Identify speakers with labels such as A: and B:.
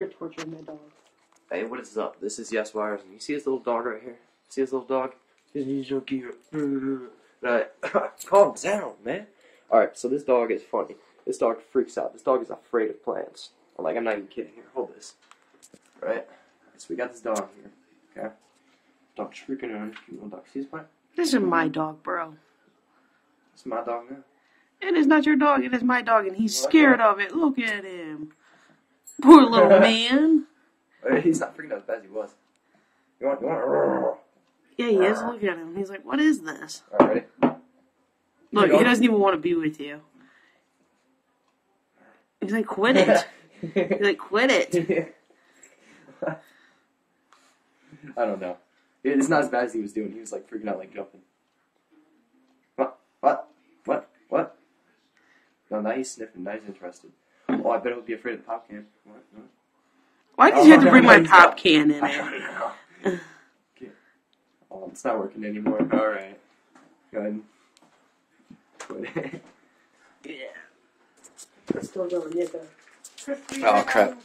A: You're torturing my dog.
B: Hey, what is up? This is Yeswirez, and you see this little dog right here? See this little dog? He's so cute. Right. Calm down, man. Alright, so this dog is funny. This dog freaks out. This dog is afraid of plants. I'm Like, I'm not even kidding. Here, hold this. Right? So we got this dog here. Okay? Dog's freaking out. Cute little dog. See this plant?
A: This is my dog, bro.
B: It's my dog now.
A: It is not your dog. It is my dog, and he's scared of it. Look at him. Poor little man.
B: He's not freaking out as bad as he was. You want, you want?
A: Yeah, he is. Look at him. He's like, what is this?
B: Alright, ready?
A: Look, he doesn't even want to be with you. He's like, quit it. He's like, quit it.
B: I don't know. It's not as bad as he was doing. He was like freaking out, like jumping. What? What? What? What? No, now he's sniffing. Now he's interested. Oh, I bet he'll be afraid of the pop can. What? What?
A: Why did
B: Oh,
A: you have to
B: oh,
A: bring my pop
B: not.
A: can in
B: I
A: it?
B: don't know. Okay. Oh, it's not working anymore. All right. Go ahead. Quit it.
A: Yeah. Still going, yeah.
B: Oh crap.